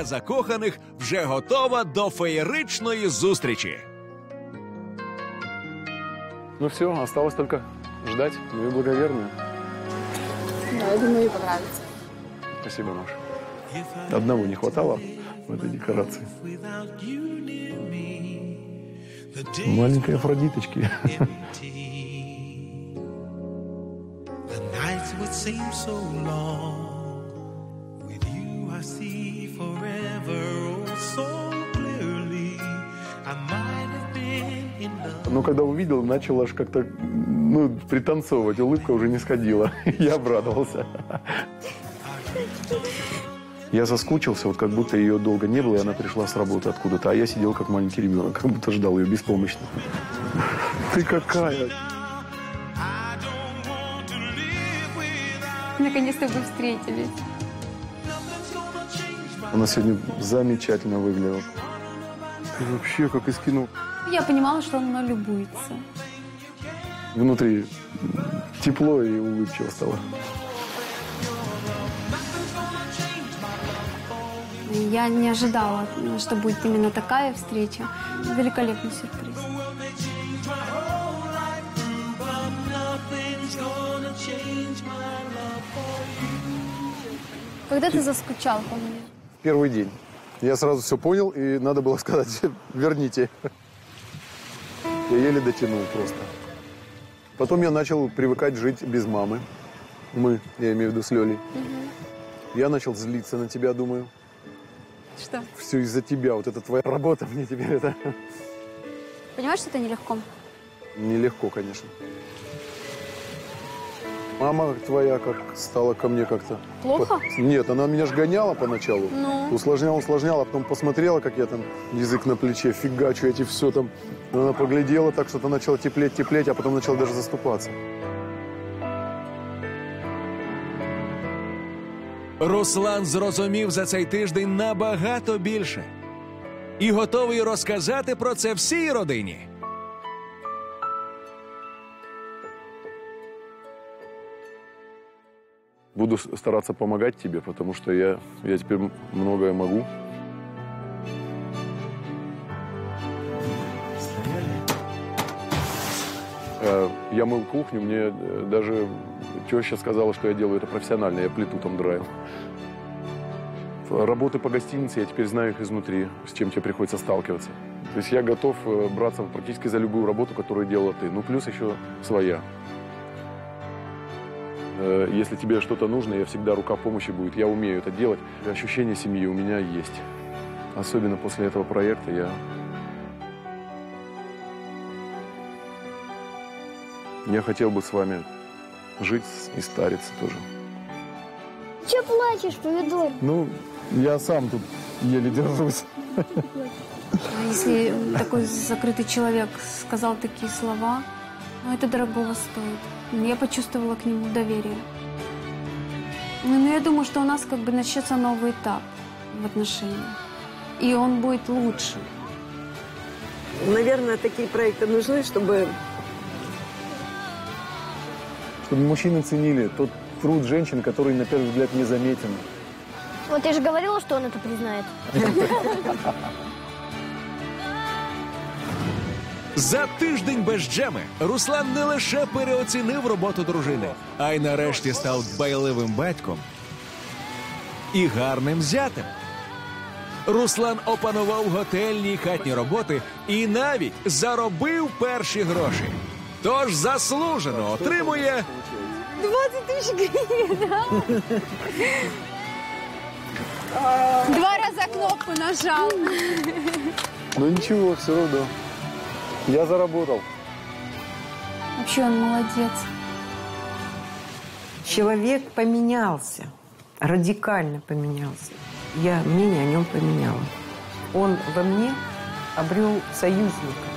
для закоханих вже готова до феєричної зустрічі. Ну все, осталось только ждать. Ну и благоверную. Да, я думаю, ей понравится. Спасибо, Маша. Одного не хватало в этой декорации. Маленькой Афродиточки. The nights would seem so long. Но когда увидел, начал аж как-то ну, пританцовывать. Улыбка уже не сходила. Я обрадовался. Я соскучился, вот как будто ее долго не было, и она пришла с работы откуда-то. А я сидел как маленький ребенок, как будто ждал ее беспомощно. Ты какая? Наконец-то вы встретились. Она сегодня замечательно выглядела. Ты вообще как из кино. Я понимала, что он мной любуется. Внутри тепло и улыбчиво стало. Я не ожидала, что будет именно такая встреча. Великолепный сюрприз. Когда ты заскучал по мне? Первый день. Я сразу все понял, и надо было сказать, верните. Я еле дотянул просто. Потом я начал привыкать жить без мамы. Мы, я имею в виду с Лёлей. Я начал злиться на тебя, думаю. Что? Все из-за тебя, вот это твоя работа мне теперь это Понимаешь, что это нелегко? нелегко, конечно. Мама твоя как стала ко мне как-то... Плохо? По- Нет, она меня ж гоняла поначалу. Ну? Усложняла, усложняла, а потом посмотрела, как я там язык на плече, фигачу эти все там. Она поглядела так, что-то начало теплеть, теплеть, а потом начала даже заступаться. Руслан зрозумів за цей тиждень набагато більше і готовий розказати про це всій родині. Буду стараться помогать тебе, потому что я, я теперь многое могу. Э, Я мыл кухню, мне э, даже теща сказала, что я делаю это профессионально, я плиту там драю. Работы по гостинице, я теперь знаю их изнутри, с чем тебе приходится сталкиваться. То есть я готов э, браться практически за любую работу, которую делала ты. Ну, плюс еще своя. Э, Если тебе что-то нужно, я всегда рука помощи будет. Я умею это делать. Ощущение семьи у меня есть. Особенно после этого проекта я... Я хотел бы с вами жить и стариться тоже. Че плачешь, помидор? Ну, я сам тут еле держусь. А если такой закрытый человек сказал такие слова, ну это дорогого стоит. Я почувствовала к нему доверие. Ну, ну, я думаю, что у нас как бы начнется новый этап в отношениях. И он будет лучше. Наверное, такие проекты нужны, чтобы Чтобы мужчины ценили тот труд женщин, который на первый взгляд незаметен. Вот я же говорила, что он это признает. За тиждень без Джеми Руслан не лише переоцінив роботу дружини, а й нарешті став дбайливим батьком і гарним зятем. Руслан опанував готельні й хатні роботи і навіть заробив перші гроші. Тож заслужено отримує 20 тысяч гривен, да? Два раза кнопку нажал. Но ничего, все равно. Я заработал. Вообще он молодец. человек поменялся, радикально поменялся. Я мнение о нем поменяла. Он во мне обрел союзника.